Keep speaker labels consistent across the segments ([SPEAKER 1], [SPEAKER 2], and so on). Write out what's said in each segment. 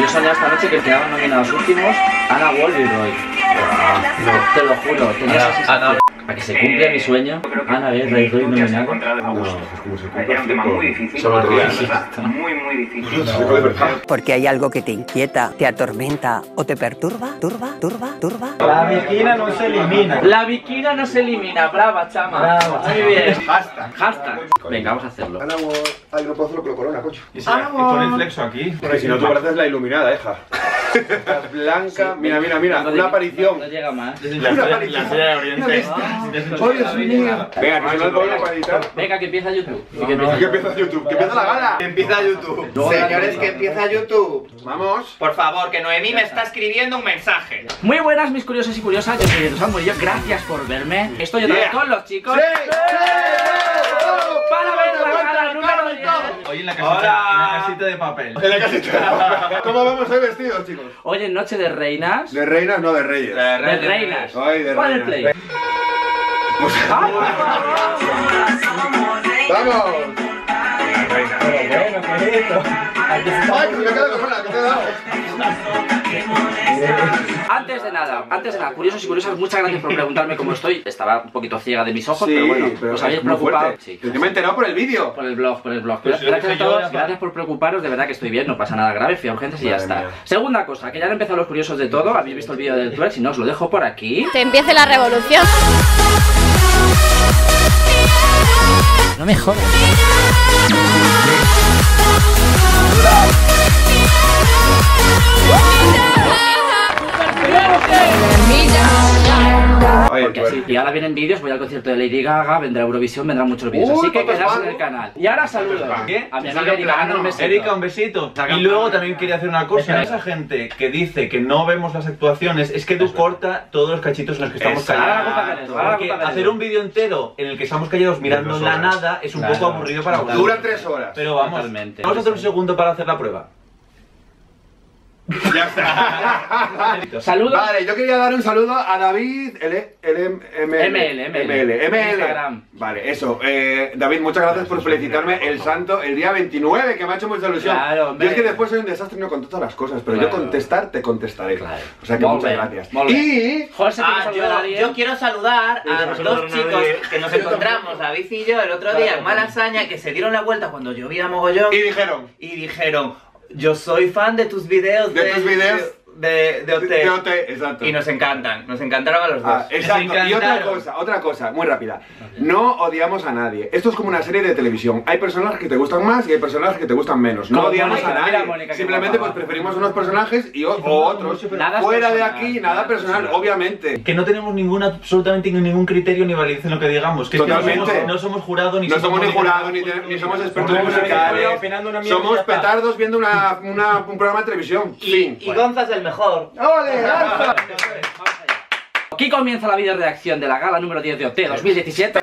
[SPEAKER 1] Yo soñaba esta noche que quedaban nominados últimos Ana Wolf y Roy. No, te lo juro, tenía esa sensación. A que se cumple mi sueño, Ana Guerra y Roy nominados.
[SPEAKER 2] No, pues como se cumple
[SPEAKER 3] Era un tema muy difícil, muy, muy difícil.
[SPEAKER 4] Porque hay algo que te inquieta, te atormenta o te perturba, turba, turba, turba.
[SPEAKER 5] La viquina no se elimina.
[SPEAKER 1] La viquina no se elimina, brava, chama.
[SPEAKER 5] Brava.
[SPEAKER 1] Muy bien.
[SPEAKER 2] Hashtag.
[SPEAKER 1] Hashtag. Venga, vamos a hacerlo.
[SPEAKER 2] Ana. Ay, no puedo hacerlo con la corona, cocho.
[SPEAKER 5] Y, pon el flexo aquí.
[SPEAKER 2] Porque si no, tú pareces la iluminada, hija. Estás blanca. Mira, mira, mira. Una aparición.
[SPEAKER 1] No llega más.
[SPEAKER 5] La
[SPEAKER 2] Una
[SPEAKER 5] estrella-
[SPEAKER 2] aparición.
[SPEAKER 5] la estrella de Oriente.
[SPEAKER 2] ¡Oh, Dios mío! Venga, que si no el pueblo para editar.
[SPEAKER 1] Venga, que empieza YouTube. Que
[SPEAKER 2] Que
[SPEAKER 1] empieza-
[SPEAKER 2] YouTube, que empieza la gala.
[SPEAKER 6] Empieza YouTube. Señores, que empieza YouTube.
[SPEAKER 2] Vamos.
[SPEAKER 6] Por favor, que Noemí me está escribiendo un mensaje.
[SPEAKER 1] Muy buenas, mis curiosos y curiosas. Yo soy Eduardo Murillo. Gracias por verme. Estoy otra vez con los chicos.
[SPEAKER 2] ¡Sí!
[SPEAKER 1] Para ver la gala número 10.
[SPEAKER 5] Hoy en la casita,
[SPEAKER 6] Hola.
[SPEAKER 5] en la casita de papel.
[SPEAKER 2] En la casita. ¿Cómo vamos hoy vestidos, chicos?
[SPEAKER 1] Hoy en Noche de Reinas.
[SPEAKER 2] De reinas, no de reyes.
[SPEAKER 1] De reinas.
[SPEAKER 2] De reinas.
[SPEAKER 1] play. Ay, por favor.
[SPEAKER 2] ¡Vamos!
[SPEAKER 5] Bueno, ¿qué es esto? Aquí se está
[SPEAKER 2] ¡Ay, que se me queda la corona, que te he dado!
[SPEAKER 1] Antes de nada, antes de nada, curiosos y curiosas, muchas gracias por preguntarme cómo estoy. Estaba un poquito ciega de mis ojos, pero bueno, os habéis preocupado. Sí.
[SPEAKER 2] Yo me he enterado por el vídeo.
[SPEAKER 1] Por el blog, por el blog. Gracias a
[SPEAKER 5] yo,
[SPEAKER 1] todos, gracias por preocuparos, de verdad que estoy bien, no pasa nada grave, fui a urgencias y ya está.
[SPEAKER 2] mía.
[SPEAKER 1] Segunda cosa, que ya han empezado los curiosos de todo, habéis visto el vídeo del twerk, si no os lo dejo por aquí.
[SPEAKER 7] Que empiece la revolución.
[SPEAKER 1] No me jodas. Porque
[SPEAKER 2] pues,
[SPEAKER 1] así, y ahora vienen vídeos, voy al concierto de Lady Gaga, vendrá Eurovisión, vendrán muchos vídeos,
[SPEAKER 2] Uy,
[SPEAKER 1] así que
[SPEAKER 2] ¿cuántos
[SPEAKER 1] quedaos en el canal. Y ahora saludo
[SPEAKER 5] ¿Qué?
[SPEAKER 1] a mi amiga Erika, un besito.
[SPEAKER 5] Erika, un besito. Y luego también quería hacer una cosa. Esa gente que dice que no vemos las actuaciones, es que tú corta todos los cachitos en los que estamos callados. Porque hacer un vídeo entero en el que estamos callados mirando la nada es un poco aburrido para vosotros.
[SPEAKER 2] Duran tres horas.
[SPEAKER 5] Pero vamos,
[SPEAKER 1] Totalmente.
[SPEAKER 5] vamos a hacer un segundo para hacer la prueba.
[SPEAKER 2] Ya está.
[SPEAKER 1] Saludos.
[SPEAKER 2] Vale, yo quería dar un saludo a David L, L, M,
[SPEAKER 1] ML, ML.
[SPEAKER 2] Vale, eso. Eh, David, muchas gracias por felicitarme el santo el día 29, que me ha hecho mucha ilusión.
[SPEAKER 1] Claro,
[SPEAKER 2] yo es que después soy un desastre y no contesto todas las cosas, pero
[SPEAKER 1] Claro.
[SPEAKER 2] yo contestar, te contestaré.
[SPEAKER 1] Claro.
[SPEAKER 2] O sea que muchas gracias. Y...
[SPEAKER 1] José, ¿quieres
[SPEAKER 6] Ah, yo quiero saludar a los dos chicos que nos encontramos, David y yo, el otro día en Malasaña, que se dieron la vuelta cuando llovía mogollón
[SPEAKER 2] Y dijeron...
[SPEAKER 6] y dijeron, yo soy fan de tus videos
[SPEAKER 2] De tus videos.
[SPEAKER 6] De, de OT".
[SPEAKER 2] de OT, exacto.
[SPEAKER 6] Y nos encantan, nos encantaron a los dos.
[SPEAKER 2] Ah, exacto. Y otra cosa, otra cosa, muy rápida. No odiamos a nadie. Esto es como una serie de televisión. Hay personajes que te gustan más y hay personajes que te gustan menos. No odiamos
[SPEAKER 1] Mónica,
[SPEAKER 2] a nadie.
[SPEAKER 1] Mónica,
[SPEAKER 2] Simplemente pues preferimos unos personajes y o, o otros.
[SPEAKER 1] Nada
[SPEAKER 2] Fuera de
[SPEAKER 1] personal,
[SPEAKER 2] aquí, nada
[SPEAKER 1] nada
[SPEAKER 2] personal,
[SPEAKER 1] personal.
[SPEAKER 2] obviamente.
[SPEAKER 5] Que no tenemos ningún, absolutamente ningún criterio ni validez en lo que digamos. Que es que no
[SPEAKER 2] Totalmente.
[SPEAKER 5] somos, no somos jurados ni
[SPEAKER 2] No somos ni jurados, ni, ni somos expertos musicales. Somos petardos viendo una, una- un programa de televisión.
[SPEAKER 6] Y,
[SPEAKER 2] Fin.
[SPEAKER 6] y Gonza es el mejor.
[SPEAKER 2] ¡Ole!
[SPEAKER 1] Aquí comienza la video reacción de la gala número 10 de OT 2017.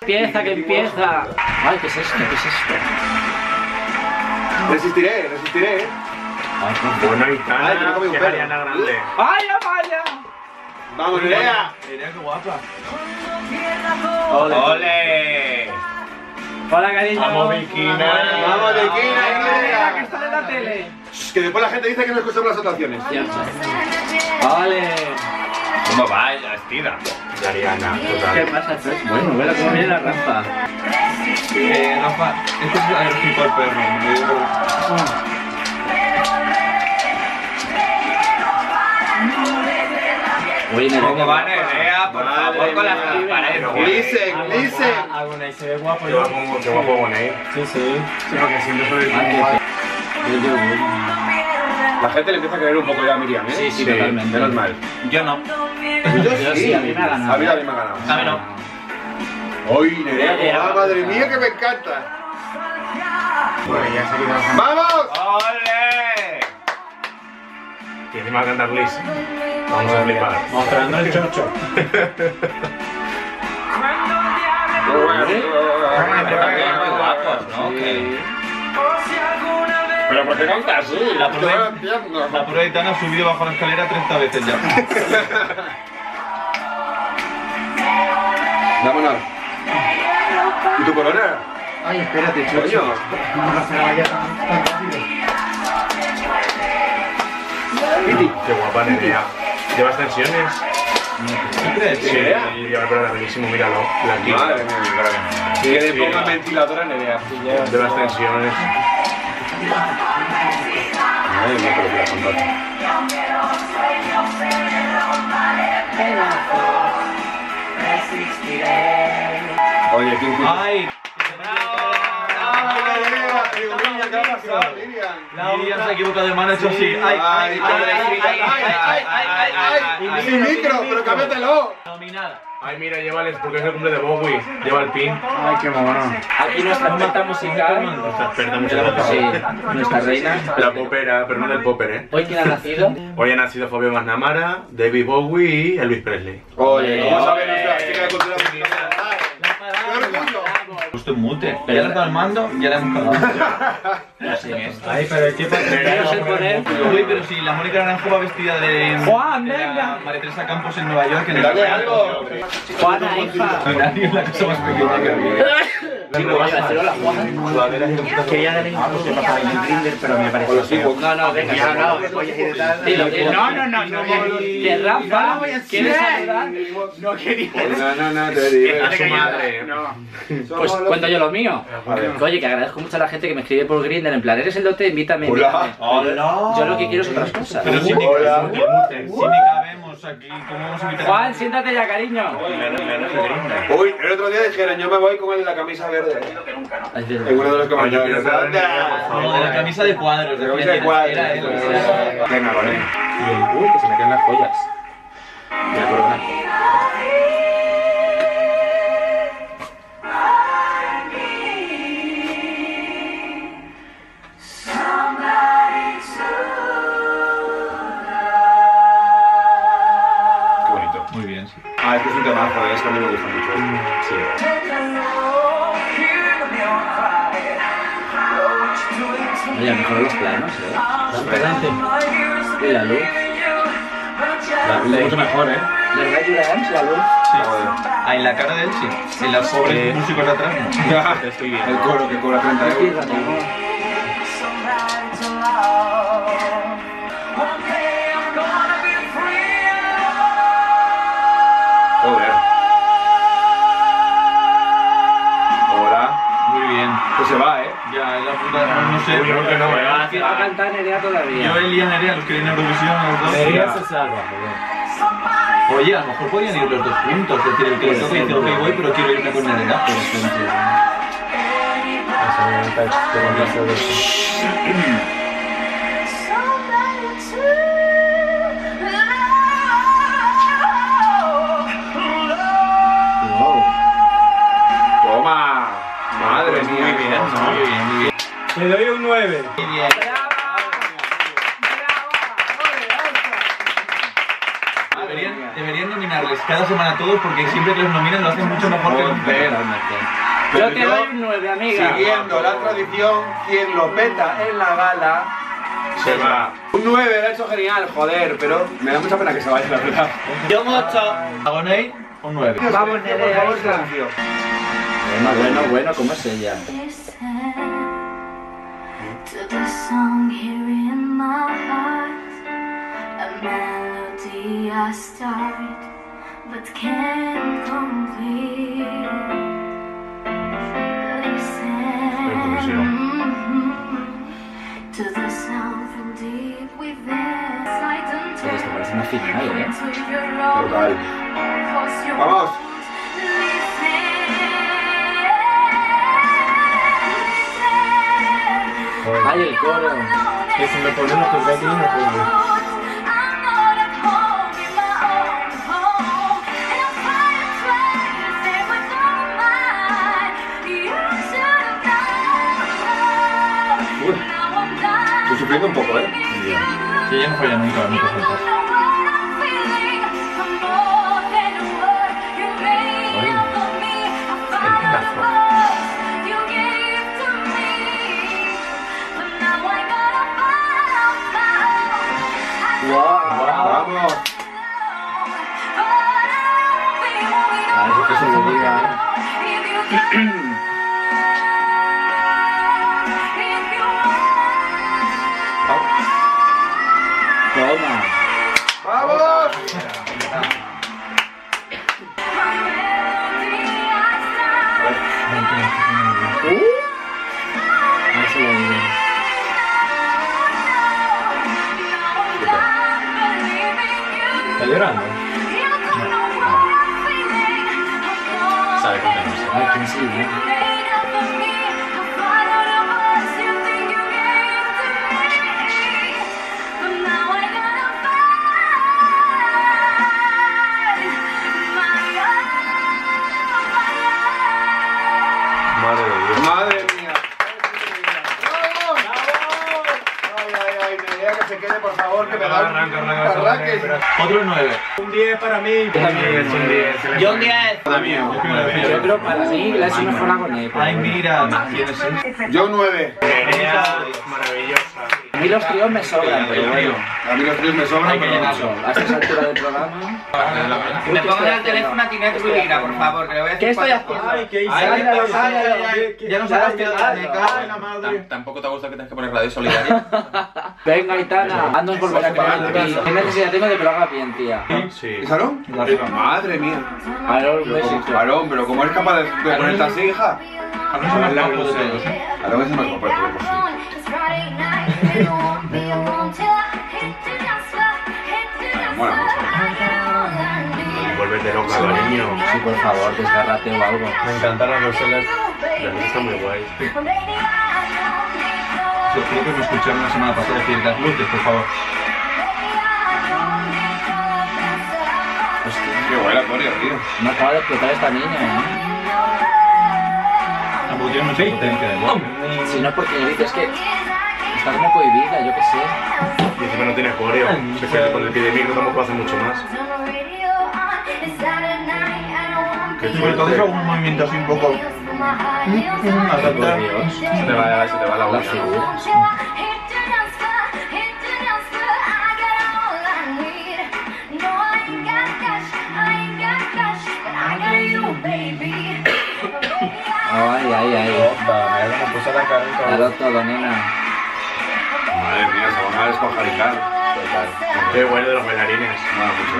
[SPEAKER 1] Empieza, que empieza. Ay, ¿qué es esto? ¿Qué es esto?
[SPEAKER 2] Resistiré, resistiré.
[SPEAKER 3] Bueno, y
[SPEAKER 2] Ay, que comí un
[SPEAKER 3] Grande.
[SPEAKER 1] ¡Ay, Amaya!
[SPEAKER 2] Vamos, Nerea.
[SPEAKER 5] Mira qué guapa.
[SPEAKER 6] ¡Ole!
[SPEAKER 1] Hola, cariño.
[SPEAKER 3] Vamos, Viquina.
[SPEAKER 2] Vamos, Nerea.
[SPEAKER 1] que está en la tele.
[SPEAKER 2] Shh, Que después la gente dice que no escuchamos las actuaciones.
[SPEAKER 1] Ole.
[SPEAKER 6] ¿Cómo va vestida?
[SPEAKER 3] Ariana,
[SPEAKER 1] ¿Qué pasa, Fred? Bueno, vela cómo viene la rampa.
[SPEAKER 5] Eh, Rafa, este es alérgico al perro. Digo-
[SPEAKER 1] Oye, Nerea,
[SPEAKER 6] ¿Cómo va Nerea? Por favor, con las transparencias.
[SPEAKER 2] Listen, listen.
[SPEAKER 5] Alguna se ve guapo.
[SPEAKER 3] Qué guapo, qué guapo Bonet.
[SPEAKER 5] Sí, sí.
[SPEAKER 3] Sí, porque siempre soy el
[SPEAKER 1] Ah.
[SPEAKER 2] La gente le empieza a creer un poco ya a Miriam, ¿eh?
[SPEAKER 1] Sí, sí, totalmente.
[SPEAKER 2] Menos mal.
[SPEAKER 6] Yo no.
[SPEAKER 1] Yo sí, a mí me ha ganado.
[SPEAKER 2] A mí también me ha ganado.
[SPEAKER 6] A mí no.
[SPEAKER 2] ¡Uy, Nerea! ¡Madre mía, que me encanta!
[SPEAKER 3] Bueno, ya se
[SPEAKER 2] ¡Vamos!
[SPEAKER 6] ¡Ole!
[SPEAKER 3] Y encima va a cantar Liz. Vamos a flipar.
[SPEAKER 5] Mostrando el chocho.
[SPEAKER 6] También muy guapos, ¿no? Que-
[SPEAKER 2] ¿Pero por qué canta así?
[SPEAKER 5] La prueba-. La prueba gitana ha subido bajo la escalera 30 veces ya.
[SPEAKER 2] Vámonos. ¿Y tu corona?
[SPEAKER 5] Ay, espérate,
[SPEAKER 2] Coño.
[SPEAKER 3] Qué guapa Nerea. ¿Lleva extensiones?
[SPEAKER 5] ¿Tú crees?
[SPEAKER 3] Sí, lleva el pelo larguísimo, míralo. Blanquito.
[SPEAKER 2] Madre mía,
[SPEAKER 3] Claro que no.
[SPEAKER 2] Que le ponga ventiladora Nerea.
[SPEAKER 3] Lleva extensiones.
[SPEAKER 2] Madre mía, pero que la fantasma. Oye, ¿quién quién?
[SPEAKER 5] ¡Ay!
[SPEAKER 2] ¿qué ha pasado, Miriam?
[SPEAKER 5] Miriam se equivoca de mano, hecho así. Ay, ay, ay, ay, ay, ay!
[SPEAKER 2] Sin micro, pero cámbiatelo.
[SPEAKER 5] Dominada.
[SPEAKER 3] Ay, mira, lleva el porque es el cumple de Bowie. Lleva el pin.
[SPEAKER 2] Ay, qué mamá.
[SPEAKER 1] Aquí nuestra experta musical.
[SPEAKER 3] Nuestra experta musical.
[SPEAKER 1] Sí, nuestra reina.
[SPEAKER 3] La popera, pero no del popper, ¿eh?
[SPEAKER 1] ¿Hoy quién ha nacido?
[SPEAKER 3] Hoy ha nacido Fabio Magnamara, David Bowie y Elvis Presley.
[SPEAKER 2] Oye, ¿cómo sabe nuestra chica de cultura
[SPEAKER 5] Justo en mute. Pero ya le has dado el mando, ya le hemos cagado.
[SPEAKER 7] Ay, pero el tipo
[SPEAKER 1] No sé poner.
[SPEAKER 5] Uy, pero si la Mónica Naranjo va vestida de.
[SPEAKER 7] Juan,
[SPEAKER 5] la
[SPEAKER 7] venga.
[SPEAKER 5] María Teresa Campos en Nueva York. En el-
[SPEAKER 2] ¡Dale algo!
[SPEAKER 1] Juana, hija.
[SPEAKER 5] Nadie es la cosa más pequeña que había.
[SPEAKER 1] Vaya, hacerlo la Juana.
[SPEAKER 7] Quería darle un poco para el Grinder, pero me parece.
[SPEAKER 1] No, no, venga,
[SPEAKER 6] Ya, no,
[SPEAKER 1] no.
[SPEAKER 6] pollas y de tal.
[SPEAKER 1] Dilo.
[SPEAKER 7] No, no, no, no.
[SPEAKER 1] Que Rafa, ¿quieres saludar?
[SPEAKER 7] No quería.
[SPEAKER 2] No, no, no, te digo.
[SPEAKER 3] Madre.
[SPEAKER 1] Pues cuento yo lo mío. Que, Oye, que agradezco mucho a la gente que me escribe por Grindr en plan, ¿eres el dote? Invítame,
[SPEAKER 2] Hola.
[SPEAKER 1] Yo lo que quiero es otras cosas.
[SPEAKER 5] Pero si ni,
[SPEAKER 2] Hola.
[SPEAKER 5] Cabemos aquí, ¿cómo vamos a invitar a
[SPEAKER 1] Juan, siéntate ya, cariño.
[SPEAKER 2] Uy, el otro día dijeron, yo me voy con el de la camisa verde. En uno de los comentarios.
[SPEAKER 5] de la camisa de cuadros.
[SPEAKER 2] De la camisa de cuadros. Venga, vale.
[SPEAKER 1] Uy, que se me caen las joyas. La corona.
[SPEAKER 2] Ah, es que es un temazo, es que a mí me gusta mucho. Sí.
[SPEAKER 1] Oye, mejor los planos, ¿eh? Y la luz.
[SPEAKER 2] Mucho mejor, ¿eh?
[SPEAKER 1] ¿Verdad, Julián? La luz.
[SPEAKER 5] Ah, en la cara de él sí. En los pobres músicos de atrás no.
[SPEAKER 3] Estoy bien.
[SPEAKER 2] El coro que cobra 30 euros.
[SPEAKER 5] Sé.
[SPEAKER 3] Yo creo que no, ¿eh?
[SPEAKER 1] Que va a cantar Nerea todavía.
[SPEAKER 5] Yo, Elian, Nerea, los que vienen a Eurovisión, los dos.
[SPEAKER 7] Nerea se salva, joder.
[SPEAKER 5] Oye, a lo mejor podrían ir los dos juntos. Es decir, el que le toque dice, ok, voy, pero quiero irme con Nerea, por ejemplo.
[SPEAKER 7] Eso me parece Le doy un 9.
[SPEAKER 5] Muy bien. Deberían, deberían nominarles cada semana a todos porque siempre que los nominan lo hacen mucho mejor que los.
[SPEAKER 1] Yo te doy un 9, amiga.
[SPEAKER 2] Siguiendo la tradición, quien lo peta en la gala
[SPEAKER 3] Se va.
[SPEAKER 2] Un 9, lo ha hecho genial, joder, pero me da mucha pena que se vaya, la verdad.
[SPEAKER 1] Yo un 8.
[SPEAKER 5] Agoney, un 9.
[SPEAKER 1] Vamos,
[SPEAKER 2] Por
[SPEAKER 1] Nerea,
[SPEAKER 2] favor,
[SPEAKER 1] hija.
[SPEAKER 2] silencio.
[SPEAKER 1] Bueno, bueno, bueno, ¿cómo es ella?
[SPEAKER 8] here in my heart A melody I start But can't complete. Listen. To the something deep within.
[SPEAKER 1] Silent turn
[SPEAKER 8] Into your own.
[SPEAKER 2] Vamos!
[SPEAKER 1] Ay, el coro.
[SPEAKER 7] Que si me Betty no puedo.
[SPEAKER 2] Uy, estoy sufriendo un poco, ¿eh?
[SPEAKER 5] Sí, ella no falla nunca, nunca saltas.
[SPEAKER 3] Mm-hmm.
[SPEAKER 1] Ay,
[SPEAKER 5] mira, tienes.
[SPEAKER 2] Yo un 9.
[SPEAKER 3] Nerea, maravillosa.
[SPEAKER 1] A mí los tríos me sobran, pero bueno.
[SPEAKER 2] A mí los tres me sobran,
[SPEAKER 1] Hay que
[SPEAKER 2] pero
[SPEAKER 1] llenarlo. A esta altura del programa.
[SPEAKER 6] Me pongo en el teléfono a Tinet Rubira, por favor, que le voy a decir
[SPEAKER 1] ¿Qué estoy haciendo?
[SPEAKER 7] Ay, ¿qué ¿qué-
[SPEAKER 5] ya no sabes qué hacer.
[SPEAKER 3] Tampoco te gusta que tengas que poner radio solidaria.
[SPEAKER 1] Venga, Aitana, haznos volver a creer en ti. ¿Qué necesidad tengo de que lo hagas bien, tía?
[SPEAKER 3] Sí.
[SPEAKER 2] ¿Y Salón? Madre mía.
[SPEAKER 1] Un
[SPEAKER 2] Pero ¿cómo eres capaz de, ponerte así, hija?
[SPEAKER 5] A mí se me ha de
[SPEAKER 2] guapo de todos, sí.
[SPEAKER 3] loca, cariño.
[SPEAKER 1] Sí, por favor, desgárrate o algo.
[SPEAKER 7] Me encantan las roselas.
[SPEAKER 3] La luz está muy guay.
[SPEAKER 5] Yo creo que me escucharon la semana pasada decir las luces, por favor.
[SPEAKER 1] Hostia,
[SPEAKER 2] Qué buena Corea, tío.
[SPEAKER 1] me acaba de explotar esta niña, ¿eh?
[SPEAKER 5] Tampoco tiene mucha potencia de voz.
[SPEAKER 1] Si no es porque dices que está como cohibida, yo qué sé.
[SPEAKER 3] Y encima no tiene coreo. Se queda con el pie de micro, tampoco hace mucho más.
[SPEAKER 5] Sobre todo es algún movimiento así un poco.
[SPEAKER 1] Dios.
[SPEAKER 3] Se te va, se te va la
[SPEAKER 1] La
[SPEAKER 7] Cosa la.
[SPEAKER 1] Dalo todo, nena.
[SPEAKER 2] Madre mía, se van a descuajaricar.
[SPEAKER 3] Qué bueno de los bailarines.
[SPEAKER 2] Mola mucho.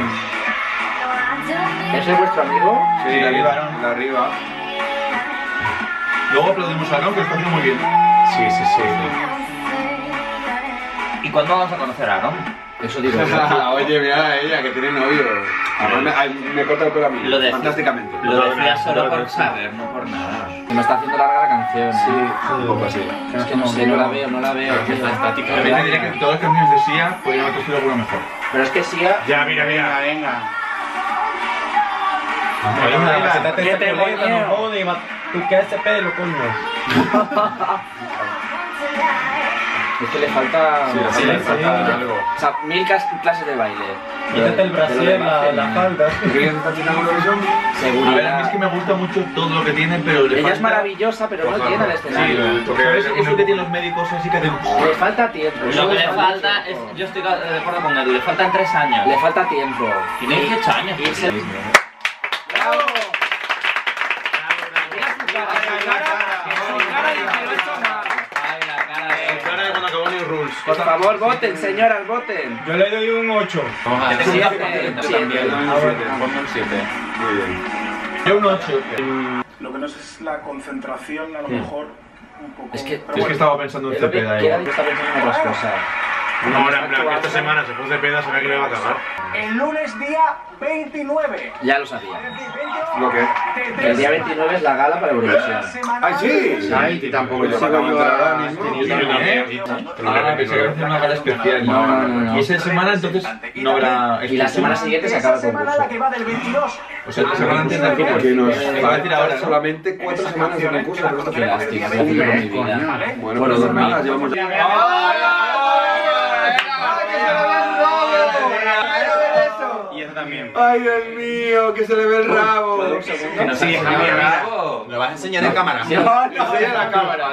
[SPEAKER 1] ¿Ese es vuestro amigo?
[SPEAKER 2] Sí,
[SPEAKER 5] la arriba,
[SPEAKER 2] La arriba.
[SPEAKER 5] Luego aplaudimos a Aaron, que está haciendo muy bien.
[SPEAKER 3] Sí, sí, sí.
[SPEAKER 6] ¿Y cuándo vamos a conocer a Aaron?
[SPEAKER 1] Eso digo.
[SPEAKER 2] Oye, mira ella que tiene novio. Además, me, ay, me corta el pelo a mí.
[SPEAKER 6] Lo de-
[SPEAKER 2] Fantásticamente.
[SPEAKER 6] Lo decía solo por saber, no por nada.
[SPEAKER 1] Se me está haciendo larga la canción. Sí.
[SPEAKER 2] Un poco así.
[SPEAKER 1] Es que no sé, no la veo, no la veo.
[SPEAKER 3] Es fantástica.
[SPEAKER 5] También te diría que todas las canciones de Sia podrían haber cogido alguna mejor.
[SPEAKER 1] Pero es que Sia...
[SPEAKER 3] Ya, mira, mira.
[SPEAKER 2] venga.
[SPEAKER 5] Venga,
[SPEAKER 7] Venga, siéntate
[SPEAKER 1] ¿Qué
[SPEAKER 7] esa
[SPEAKER 1] te moñeo?
[SPEAKER 7] no jodas, ma- ¿Tú qué ese pelo, coño?
[SPEAKER 1] Es que le falta...
[SPEAKER 2] Sí,
[SPEAKER 7] Sí,
[SPEAKER 2] le
[SPEAKER 7] sí.
[SPEAKER 2] falta algo.
[SPEAKER 1] O sea, mil clases de baile.
[SPEAKER 7] Quítate el brasier, la, la falda.
[SPEAKER 2] ¿Querías estar haciendo Eurovisión?
[SPEAKER 5] A ver, a mí es que me gusta mucho todo lo que tiene, pero le
[SPEAKER 1] Ella
[SPEAKER 5] falta...
[SPEAKER 1] es maravillosa, pero no llena el
[SPEAKER 5] Sí,
[SPEAKER 1] escenario.
[SPEAKER 2] porque
[SPEAKER 5] ¿sabes?
[SPEAKER 2] es
[SPEAKER 5] Eso que tienen los médicos así que hacen...
[SPEAKER 1] Le falta tiempo.
[SPEAKER 6] Lo que le falta es. Yo estoy de acuerdo con Edu, le faltan 3 años.
[SPEAKER 1] Le falta tiempo.
[SPEAKER 6] Tiene 18 años.
[SPEAKER 1] Por favor, voten, señoras, voten.
[SPEAKER 7] Yo le doy un 8.
[SPEAKER 6] Que te sigas contento
[SPEAKER 1] Siete.
[SPEAKER 6] también.
[SPEAKER 7] Ah, bueno.
[SPEAKER 3] Ponme un 7.
[SPEAKER 2] Muy bien.
[SPEAKER 5] Yo un 8.
[SPEAKER 9] Lo que no sé es la concentración, a lo mejor, un poco.
[SPEAKER 1] Es que-
[SPEAKER 9] pero
[SPEAKER 5] Es que estaba pensando en Cepeda.
[SPEAKER 1] quiera,
[SPEAKER 5] eh.
[SPEAKER 1] yo estaba pensando en otras cosas.
[SPEAKER 3] Ahora, en plan, que esta semana se puso de peda, sabía que le iba a cagar.
[SPEAKER 9] El lunes día 29.
[SPEAKER 1] Ya lo sabía.
[SPEAKER 9] Es decir, 28
[SPEAKER 2] ¿Lo
[SPEAKER 1] Que el día 29 es la gala para Eurovisión.
[SPEAKER 2] ¡Ay, sí!
[SPEAKER 5] Ay, tampoco
[SPEAKER 2] Pues yo ahora mismo.
[SPEAKER 5] También. Ah, pensé que una gala especial.
[SPEAKER 1] No, no, no.
[SPEAKER 5] Y esa semana entonces no habrá...
[SPEAKER 1] Y la semana siguiente se acaba el concurso.
[SPEAKER 9] que va del 22
[SPEAKER 5] O sea, la semana antes del
[SPEAKER 2] Que
[SPEAKER 5] concurso.
[SPEAKER 2] nos
[SPEAKER 5] Va a decir ahora,
[SPEAKER 2] solamente cuatro semanas de concurso.
[SPEAKER 1] Qué lástima.
[SPEAKER 2] Bueno, pues nada, llevamos ya.
[SPEAKER 3] También.
[SPEAKER 2] ¡Ay, Dios mío! ¡Que se le ve el rabo!
[SPEAKER 1] Que no
[SPEAKER 3] Sí,
[SPEAKER 1] se
[SPEAKER 3] mira,
[SPEAKER 6] Bravo.
[SPEAKER 3] ¿Lo vas a enseñar en cámara?
[SPEAKER 2] No, enseña la cámara.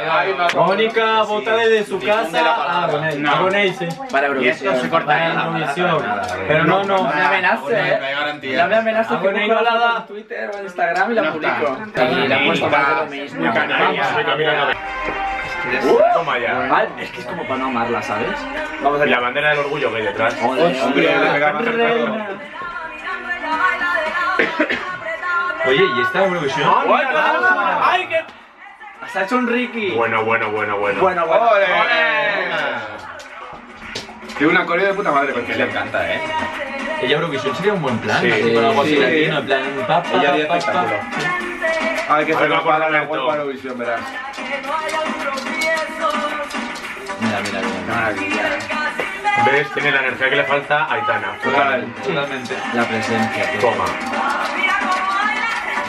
[SPEAKER 7] Mónica, bota desde su casa a Agonese.
[SPEAKER 3] No.
[SPEAKER 7] Agonese.
[SPEAKER 1] Para
[SPEAKER 6] Y esto
[SPEAKER 1] Eurovisión.
[SPEAKER 6] se corta
[SPEAKER 7] Para
[SPEAKER 6] en la
[SPEAKER 7] Eurovisión. Pero no, no.
[SPEAKER 1] No me amenaces,
[SPEAKER 3] No hay garantía.
[SPEAKER 1] No me amenaces que
[SPEAKER 7] no
[SPEAKER 1] la
[SPEAKER 7] la da.
[SPEAKER 1] Twitter o en Instagram y la
[SPEAKER 3] No
[SPEAKER 1] publico. Y le he puesto más de lo mismo.
[SPEAKER 3] Toma ya.
[SPEAKER 1] Es que es como para no amarla, ¿sabes? Vamos a
[SPEAKER 3] Y la bandera del orgullo que hay detrás.
[SPEAKER 1] Hombre,
[SPEAKER 5] Oye, ¿y esta Eurovisión?
[SPEAKER 1] ¡Ay, qué! Se ha hecho un Ricky.
[SPEAKER 3] Bueno, bueno, bueno, bueno.
[SPEAKER 1] Bueno, bueno.
[SPEAKER 2] ¡Ole! Tiene una coreo de puta madre, porque
[SPEAKER 3] Que le encanta, ¿eh?
[SPEAKER 5] Ella Eurovisión sería un buen plan.
[SPEAKER 3] Sí.
[SPEAKER 5] así, con algo así
[SPEAKER 2] Sí.
[SPEAKER 5] latino, en plan, pa, pa,
[SPEAKER 3] Ella haría
[SPEAKER 5] pa, pa.
[SPEAKER 3] espectáculo.
[SPEAKER 2] Ay, que
[SPEAKER 3] A
[SPEAKER 2] se va
[SPEAKER 3] a
[SPEAKER 2] la web para Eurovisión, verás.
[SPEAKER 1] Mira, mira, mira.
[SPEAKER 2] Maravilla.
[SPEAKER 3] ¿Ves? Tiene la energía que le falta a Aitana.
[SPEAKER 2] Total.
[SPEAKER 5] Totalmente.
[SPEAKER 1] La presencia. tío.
[SPEAKER 3] Toma.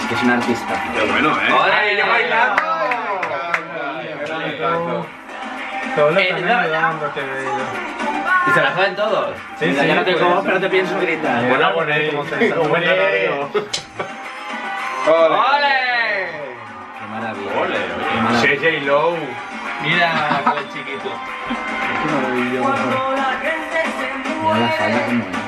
[SPEAKER 1] Es que es un artista.
[SPEAKER 2] Qué bueno, ¿eh?
[SPEAKER 6] ¡Hola, bailando!
[SPEAKER 7] Qué bello.
[SPEAKER 6] Y se la saben todos.
[SPEAKER 7] Sí,
[SPEAKER 1] Mira,
[SPEAKER 7] sí,
[SPEAKER 1] ya no te
[SPEAKER 7] pues.
[SPEAKER 1] como, pero te pienso gritar.
[SPEAKER 3] Buena con él.
[SPEAKER 7] Como se-
[SPEAKER 3] Buena
[SPEAKER 7] se-
[SPEAKER 2] Ole.
[SPEAKER 6] ¡Ole!
[SPEAKER 1] Qué maravilla.
[SPEAKER 3] Ole,
[SPEAKER 1] Qué
[SPEAKER 3] oye.
[SPEAKER 1] maravilla.
[SPEAKER 3] CJ Low.
[SPEAKER 5] Mira con el chiquito.
[SPEAKER 1] Mira la falda como es.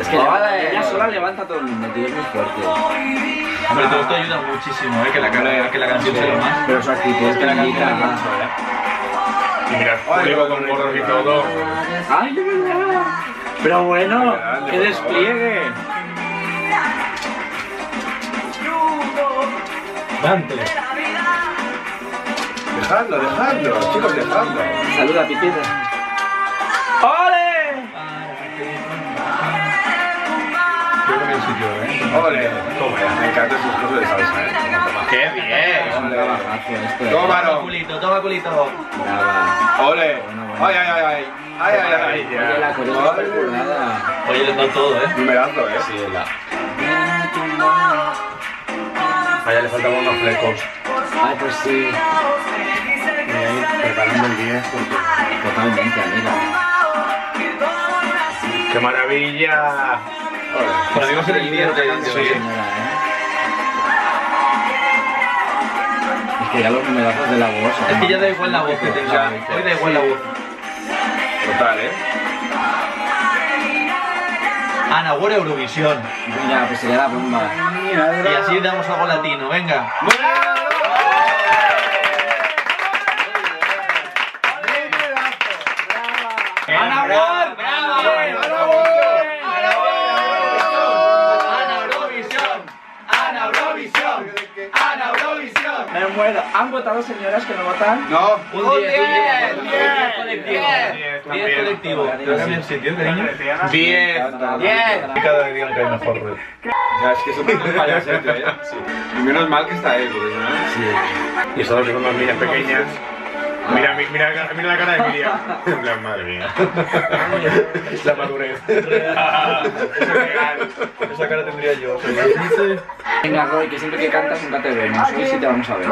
[SPEAKER 1] Es que ella, ella sola levanta a todo el mundo, tío, es muy fuerte.
[SPEAKER 5] Hombre, todo esto ayuda muchísimo, ¿eh? Que la, cara- que la canción sea lo más.
[SPEAKER 1] Pero su actitud es que la
[SPEAKER 5] ¿eh?
[SPEAKER 3] Y mira, público con gorros y todo.
[SPEAKER 1] ¡Ay, de verdad! Pero bueno,
[SPEAKER 2] Grande,
[SPEAKER 1] qué
[SPEAKER 2] por
[SPEAKER 1] despliegue.
[SPEAKER 7] Dante.
[SPEAKER 2] Dejadlo, dejadlo. Chicos, dejadlo.
[SPEAKER 1] Saluda.
[SPEAKER 5] Yo sí, yo, ¿eh?
[SPEAKER 2] Ole. Toma. Me encantan sus cosas de salsa, ¿eh?
[SPEAKER 6] ¡Qué
[SPEAKER 1] Es
[SPEAKER 6] bien!
[SPEAKER 2] Toma.
[SPEAKER 5] Toma culito, toma culito.
[SPEAKER 2] Ole. Ay, ay, ay, ay. Ay, ay, ay.
[SPEAKER 1] Oye, la es súper currada.
[SPEAKER 5] Oye, les da todo, ¿eh?
[SPEAKER 2] Numerazo, ¿eh?
[SPEAKER 3] Sí, la. Vaya, le faltaban unos flecos.
[SPEAKER 1] Ay, pues sí.
[SPEAKER 2] Preparando el 10 porque...
[SPEAKER 1] Totalmente, amiga.
[SPEAKER 3] ¡Qué maravilla!
[SPEAKER 5] Bueno, digo ser el 10 de
[SPEAKER 1] Sí,
[SPEAKER 5] de-
[SPEAKER 1] señora, ¿eh? Es que ya los numerazos de la voz.
[SPEAKER 5] Es que ya da igual la voz que tenga. Hoy da igual la voz.
[SPEAKER 2] Total, ¿eh?
[SPEAKER 5] Ana, War Eurovisión.
[SPEAKER 1] Mira, pues sería la bomba.
[SPEAKER 5] Y así damos algo latino, venga.
[SPEAKER 6] ¡Ana
[SPEAKER 1] ¿Han votado señoras que no votan?
[SPEAKER 2] No.
[SPEAKER 6] ¡Un 10! ¡10!
[SPEAKER 5] colectivo.
[SPEAKER 6] 10!
[SPEAKER 5] 10 colectivo. ¿Te vas a cambiar el sitio, cariño?
[SPEAKER 6] 10! 10!
[SPEAKER 5] Cada día hay mejor.
[SPEAKER 2] Ya, es que eso es un payasete, ¿eh? Sí. Y menos mal que está él, porque no...
[SPEAKER 3] Y que son más niñas pequeñas. Mira, mi- mira, mira la cara de Miriam. En plan, madre mía. La madurez. Legal.
[SPEAKER 5] Esa cara tendría yo.
[SPEAKER 1] Venga, Roy, que siempre que cantas nunca te vemos. Hoy sí te vamos a ver.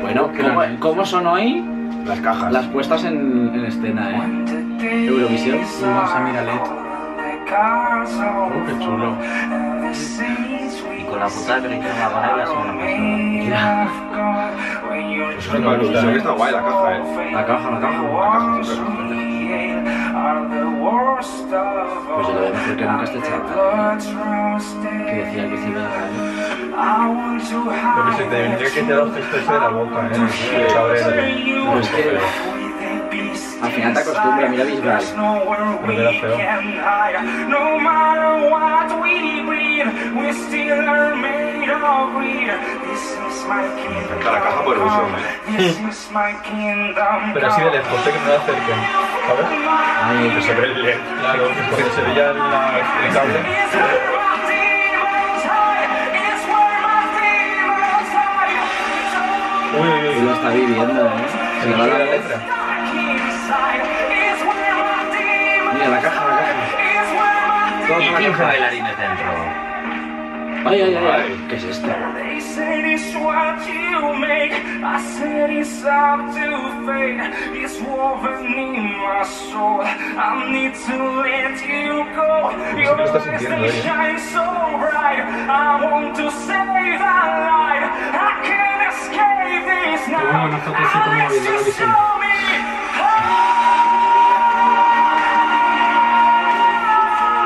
[SPEAKER 1] Bueno, ¿cómo, cómo son hoy
[SPEAKER 2] Las cajas.
[SPEAKER 1] las puestas en, en escena, eh? Eurovisión.
[SPEAKER 7] Vamos a mirarle.
[SPEAKER 5] Oh, qué chulo.
[SPEAKER 6] Y con la putada que le hicieron a Bonai la semana pasada.
[SPEAKER 2] Eso es para Eurovisión, que está guay la caja, ¿eh?
[SPEAKER 1] La caja, la caja.
[SPEAKER 2] La caja súper
[SPEAKER 1] Pues yo lo veo mejor que nunca este chaval. Que decía que se iba a ganar.
[SPEAKER 5] Lo que se te vendría que te da los gestos de la boca, ¿eh? El cabrero.
[SPEAKER 1] Pero es que al final te acostumbras, mira Bisbal.
[SPEAKER 5] Pero queda feo.
[SPEAKER 2] Encanta la caja por Eurovisión.
[SPEAKER 9] This is my kingdom.
[SPEAKER 5] Pero así de lejos, sé que me la acerquen. ¿Sabes?
[SPEAKER 1] Ay,
[SPEAKER 3] Que se ve el LED.
[SPEAKER 5] Claro, porque se veía la- el cable. Uy, uy,
[SPEAKER 1] y
[SPEAKER 5] uy.
[SPEAKER 1] lo está viviendo, eh. Se le va la
[SPEAKER 5] la
[SPEAKER 1] voz.
[SPEAKER 5] letra.
[SPEAKER 1] Mira, la caja, la caja. Todos
[SPEAKER 6] y 15
[SPEAKER 1] caja.
[SPEAKER 6] bailarines dentro.
[SPEAKER 1] Ay, ay, ay, ay. ¿Qué es esto?
[SPEAKER 5] No
[SPEAKER 9] sé
[SPEAKER 5] lo
[SPEAKER 9] estás
[SPEAKER 5] sintiendo,
[SPEAKER 9] ¿eh? Qué
[SPEAKER 7] bueno, no toques como moviendo
[SPEAKER 9] show me.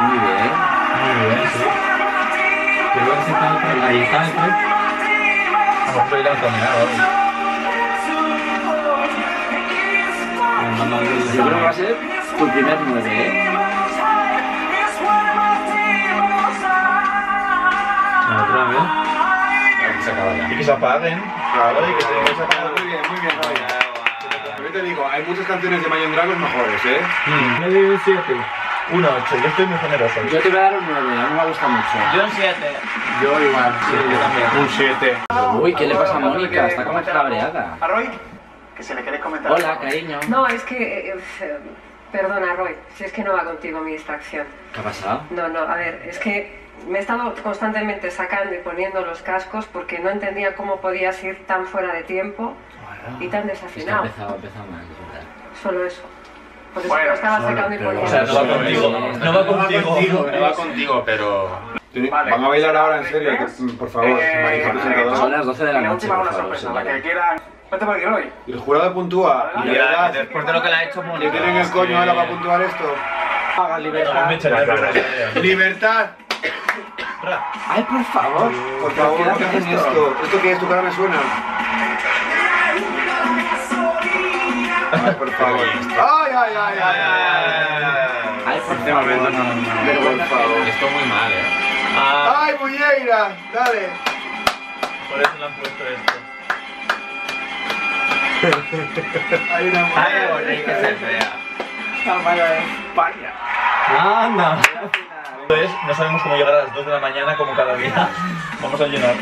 [SPEAKER 1] Muy bien.
[SPEAKER 5] Muy bien, sí.
[SPEAKER 7] Yo creo que se está el ahí está el club.
[SPEAKER 5] A lo mejor bailan también ahora.
[SPEAKER 1] Yo creo que va a ser tu primer 9, eh.
[SPEAKER 7] Otra vez.
[SPEAKER 2] Aquí se acaba ya.
[SPEAKER 5] Y que se apaguen. Claro, y que se apaguen.
[SPEAKER 2] Muy bien, muy bien, te digo, hay muchas canciones de Mayan Dragons mejores, ¿eh?
[SPEAKER 5] Le doy un 7. Un 8, yo estoy muy generoso.
[SPEAKER 1] Yo te voy a dar un 9, a mí me gusta mucho.
[SPEAKER 6] Yo un 7.
[SPEAKER 5] Yo igual, sí, yo también.
[SPEAKER 3] Un 7.
[SPEAKER 1] Uy, ¿qué le pasa a Mónica? Está como cabreada.
[SPEAKER 10] ¿A Roy? Que se le queréis comentar.
[SPEAKER 1] Hola, cariño.
[SPEAKER 11] No, es que... eh, eh, perdona, Roy, si es que no va contigo mi distracción.
[SPEAKER 1] ¿Qué ha pasado?
[SPEAKER 11] No, no, a ver, es que me he estado constantemente sacando y poniendo los cascos porque no entendía cómo podías ir tan fuera de tiempo y tan
[SPEAKER 1] Es que ha
[SPEAKER 11] desafinado.
[SPEAKER 1] empezado, ha empezado mal, es verdad.
[SPEAKER 11] Solo eso. Por eso
[SPEAKER 10] Bueno,
[SPEAKER 11] estaba sacando y.
[SPEAKER 5] O sea, no va contigo. No va contigo.
[SPEAKER 3] No va contigo, pero.
[SPEAKER 10] Vale.
[SPEAKER 2] Van a bailar ahora, en serio, que- por favor,
[SPEAKER 10] Eh,
[SPEAKER 2] Marisa.
[SPEAKER 1] Son las 12 de la
[SPEAKER 10] y
[SPEAKER 1] noche, por
[SPEAKER 10] una
[SPEAKER 1] favor,
[SPEAKER 10] sorpresa. La que quieran. Vete por aquí, Roy.
[SPEAKER 2] Y el jurado puntúa. Y verdad,
[SPEAKER 6] después de lo que le ha hecho
[SPEAKER 2] ¿qué
[SPEAKER 6] Mónica.
[SPEAKER 2] tienen el coño ahora para puntuar esto?
[SPEAKER 5] De verdad.
[SPEAKER 2] ¡Libertad!
[SPEAKER 1] Ay, por favor.
[SPEAKER 2] Por favor,
[SPEAKER 1] ¿Qué
[SPEAKER 2] ¿por qué hacen
[SPEAKER 1] esto?
[SPEAKER 2] esto? ¿Esto qué es? ¿Tu cara me suena? Ay, por favor. ¡Ay, ay, ay, ay! ay.
[SPEAKER 1] Ay, por
[SPEAKER 3] Este
[SPEAKER 1] favor.
[SPEAKER 3] momento no, no,
[SPEAKER 2] Pero por favor.
[SPEAKER 3] Esto muy mal, eh.
[SPEAKER 5] Ah,
[SPEAKER 2] ¡Ay, Muñeira! ¡Dale!
[SPEAKER 5] por eso le han puesto esto.
[SPEAKER 2] Hay una
[SPEAKER 6] bonito que se vea.
[SPEAKER 5] ¡Anda! Entonces, no sabemos cómo llegar a las 2 de la mañana como cada día. Vamos a llenar.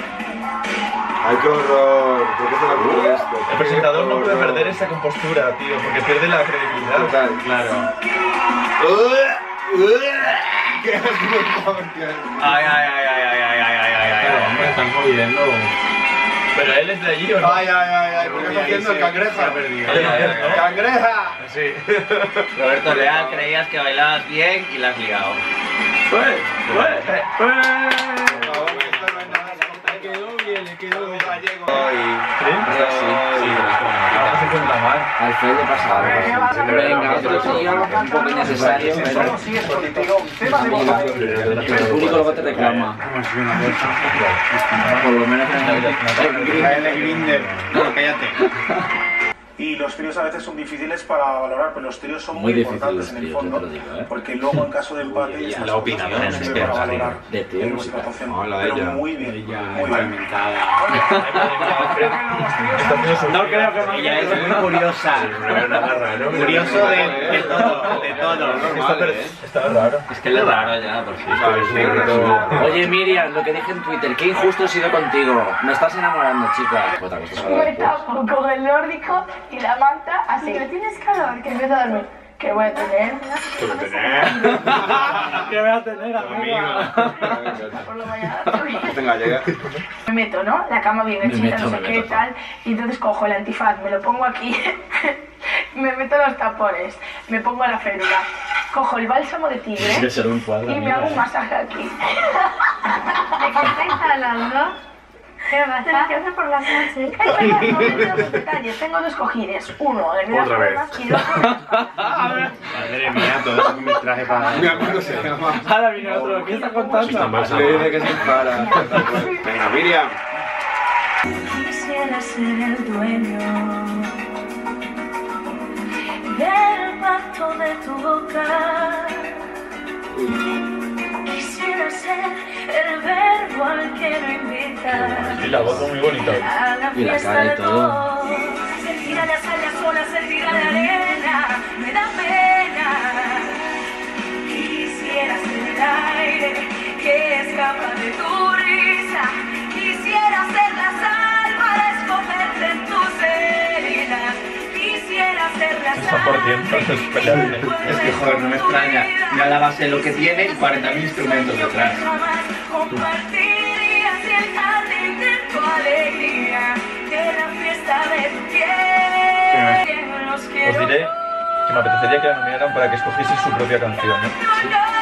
[SPEAKER 2] ¡Ay, qué horror! ¿Por qué se le ocurre esto?
[SPEAKER 5] El presentador no puede perder esa compostura, tío, porque pierde la credibilidad.
[SPEAKER 2] Total.
[SPEAKER 5] Claro.
[SPEAKER 2] ¡Qué asco, tío!
[SPEAKER 6] Ay, ay, ay, ay, ay, ay, ay, ay, ay, ay.
[SPEAKER 3] hombre, están jodiendo.
[SPEAKER 5] Pero él es de allí, ¿o no?
[SPEAKER 2] ¡Ay, ay, ay! ay ¿Por qué está haciendo el cangreja? ¡Cangreja!
[SPEAKER 3] Sí.
[SPEAKER 6] Roberto Leal, creías que bailabas bien y la has liado.
[SPEAKER 2] Por favor, esto
[SPEAKER 1] Alfredo de pasar. Venga, otro tío, un poco innecesario, pero
[SPEAKER 10] Sí, es contigo. Tema de mobile.
[SPEAKER 1] el público luego te reclama. Por lo menos en.
[SPEAKER 3] Grinder. No, cállate.
[SPEAKER 10] Y los tríos a veces son difíciles para valorar, pero los tríos son
[SPEAKER 1] Muy
[SPEAKER 10] muy, importantes en el
[SPEAKER 1] tríos,
[SPEAKER 10] fondo,
[SPEAKER 1] digo, ¿eh?
[SPEAKER 10] porque luego en caso de empate
[SPEAKER 3] Uy, la opinión
[SPEAKER 10] no
[SPEAKER 3] es
[SPEAKER 10] para
[SPEAKER 3] salir.
[SPEAKER 10] valorar
[SPEAKER 1] De
[SPEAKER 10] nuestra actuación.
[SPEAKER 2] No,
[SPEAKER 10] Pero
[SPEAKER 2] ella.
[SPEAKER 10] muy bien,
[SPEAKER 3] Ella
[SPEAKER 10] muy bien.
[SPEAKER 5] No creo que
[SPEAKER 6] Ella es muy curiosa.
[SPEAKER 3] Curioso de, de todo, de todo.
[SPEAKER 5] Está, está raro.
[SPEAKER 6] Es que es raro ya, por sí.
[SPEAKER 1] Oye Miriam, lo que dije en Twitter, qué injusto he sido contigo. Me estás enamorando, chica. Pues te
[SPEAKER 12] y la manta, así que tienes calor, que empiezo a dormir. Que voy a tener.
[SPEAKER 1] ¿Qué voy a tener,
[SPEAKER 12] Por la mañana.
[SPEAKER 2] Venga, llega.
[SPEAKER 12] Me meto, ¿no? La cama bien
[SPEAKER 1] Me
[SPEAKER 12] hechita, no sé
[SPEAKER 1] me
[SPEAKER 12] qué tal. Y entonces cojo el antifaz, me lo pongo aquí. me meto los tapones, me pongo la férula. Cojo el bálsamo de tigre y me hago un masaje aquí.
[SPEAKER 8] ¿De qué estáis hablando? ¿Qué pasa?
[SPEAKER 12] ¿Qué hacer por las noches? Me. Tengo dos cojines, uno en de
[SPEAKER 3] Otra vez.
[SPEAKER 12] y
[SPEAKER 3] Madre mía, todo eso con mi traje para.
[SPEAKER 2] Mi amigo se llama.
[SPEAKER 1] Ahora viene otro, ¿qué está contando?
[SPEAKER 2] Le dice que se para. Venga, Miriam.
[SPEAKER 12] Quisiera ser el dueño del pacto de tu boca. Quisiera ser el verbo al que no invitas.
[SPEAKER 5] Y la voz muy bonita.
[SPEAKER 12] A la
[SPEAKER 1] Y la
[SPEAKER 12] fiesta
[SPEAKER 1] cara y
[SPEAKER 12] de
[SPEAKER 1] todo.
[SPEAKER 12] todos. Sentir a las alas olas, sentir a la arena. Me da pena. Quisiera ser el aire que escapa de tu risa. Quisiera ser la sal para escogerte en tus heridas. Quisiera ser la
[SPEAKER 5] es peleable.
[SPEAKER 6] Es que joder, no me extraña. Mira la base lo que tiene y 40.000 instrumentos detrás.
[SPEAKER 12] Jamás compartiría si el jardín de tu alegría que la fiesta de tu piel.
[SPEAKER 5] Os diré que me apetecería que la nominaran para que escogiese su propia canción, ¿eh?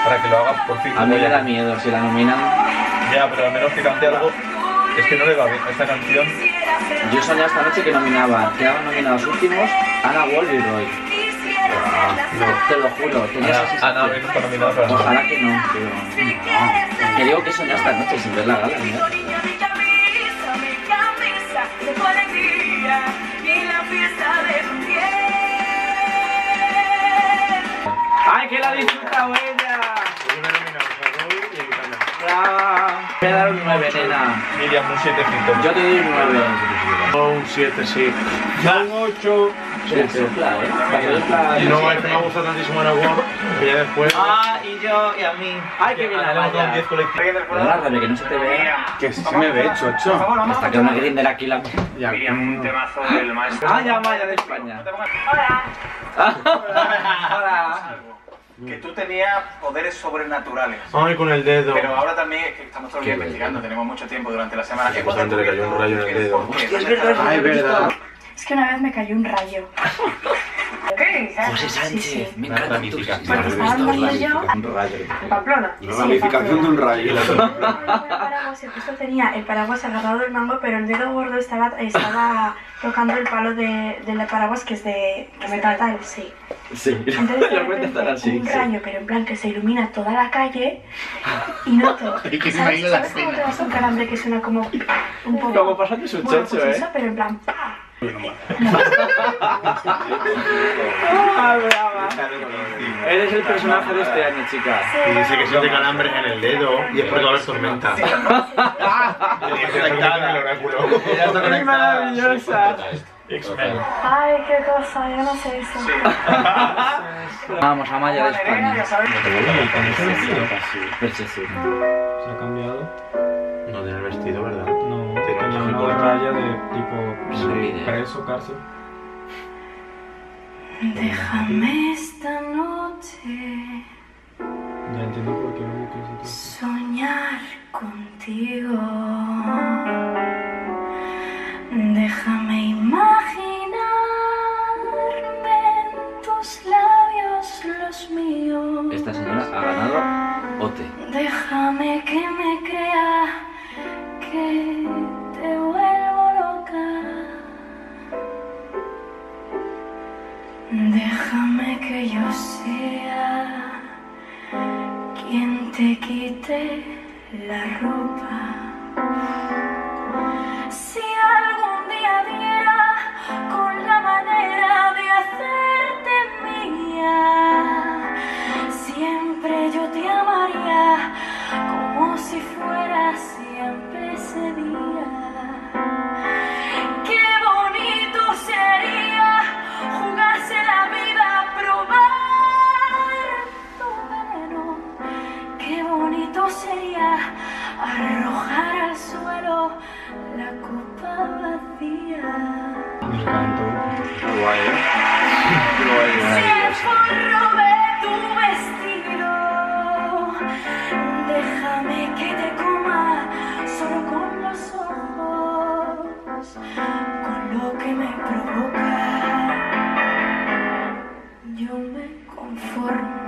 [SPEAKER 5] Para que lo haga por fin.
[SPEAKER 1] A mí me da miedo, si la nominan.
[SPEAKER 5] Ya, pero al menos que cante algo. Es que no le va bien. Esta canción.
[SPEAKER 1] Yo soñé esta noche que nominaban, quedaban nominados últimos Ana Wall y Roy. No, te lo juro,
[SPEAKER 5] tenías así.
[SPEAKER 1] Ah,
[SPEAKER 5] no, no,
[SPEAKER 1] Ojalá que no, pero. No. Que digo que soñé esta noche sin ver la gala, mira. ¡Ay, que la disfruta, güey! Voy a dar un 9, nena.
[SPEAKER 5] Miriam, un 7
[SPEAKER 1] Yo te doy un 9.
[SPEAKER 3] Un 7, sí.
[SPEAKER 7] Un 8.
[SPEAKER 1] Sí, sopla, ¿eh? Pasó sopla-
[SPEAKER 3] No, es que me ha gustado tantísimo en Award que ya después.
[SPEAKER 6] Ah, y yo, y a mí.
[SPEAKER 1] ¡Ay, qué bien la valla! Me da la rabia que no se te vea.
[SPEAKER 7] Que si se me ve, chocho.
[SPEAKER 1] Hasta que una grinder aquí la...
[SPEAKER 7] Ya,
[SPEAKER 10] Un temazo del maestro.
[SPEAKER 1] ¡Ah, ya, Maya de España!
[SPEAKER 6] Hola.
[SPEAKER 10] Que tú tenías poderes sobrenaturales.
[SPEAKER 3] Ay, con el dedo.
[SPEAKER 10] Pero ahora también es que estamos todo el día investigando, tenemos mucho tiempo durante la semana.
[SPEAKER 1] Es verdad.
[SPEAKER 7] Es
[SPEAKER 13] que una vez me cayó un rayo.
[SPEAKER 1] José Sánchez, me encanta tu
[SPEAKER 13] Porque estaba andando yo
[SPEAKER 1] Un rayo.
[SPEAKER 11] ¿En Pamplona?
[SPEAKER 2] La ramificación de un rayo.
[SPEAKER 13] paraguas y justo tenía el paraguas agarrado del mango, pero el dedo gordo estaba, estaba tocando el palo de, del paraguas que es de que metal, sí.
[SPEAKER 1] Sí,
[SPEAKER 13] Entonces
[SPEAKER 1] la cuenta estará así.
[SPEAKER 13] un
[SPEAKER 1] sí.
[SPEAKER 13] rayo, pero en plan que se ilumina toda la calle y noto.
[SPEAKER 7] Y que se
[SPEAKER 13] ¿Sabes, ¿sabes cómo te das un calambre que suena como un poco?
[SPEAKER 1] Como pasando su
[SPEAKER 13] Bueno,
[SPEAKER 1] chocho,
[SPEAKER 13] pues
[SPEAKER 1] ¿eh?
[SPEAKER 13] eso, pero en plan ¡pa!
[SPEAKER 1] ¡Ah, brava! Eres el personaje de este año, chica.
[SPEAKER 3] Y dice que siente calambres en el dedo y es porque tormenta. Que en el oráculo.
[SPEAKER 1] ¡Es maravillosa!
[SPEAKER 13] Ay, qué cosa, yo no sé eso.
[SPEAKER 1] Vamos, Amaya de España.
[SPEAKER 7] Se ha cambiado. De tipo
[SPEAKER 1] Sí.
[SPEAKER 7] preso, cárcel.
[SPEAKER 13] Déjame esta noche
[SPEAKER 7] Ya entiendo por qué no hacer.
[SPEAKER 13] soñar contigo. Déjame imaginarme en tus labios los míos.
[SPEAKER 1] Esta señora ha ganado OTE.
[SPEAKER 13] Déjame que me crea que Déjame que yo sea quien te quite la ropa. Si algún día diera con la manera de hacerte mía, siempre yo te amaría como si fuera siempre ese día. La copa vacía.
[SPEAKER 7] Me encantó.
[SPEAKER 1] Guay, ¿eh? Guay,
[SPEAKER 13] forro de tu vestido, déjame que te coma solo con los ojos, con lo que me provoca. Yo me conformo.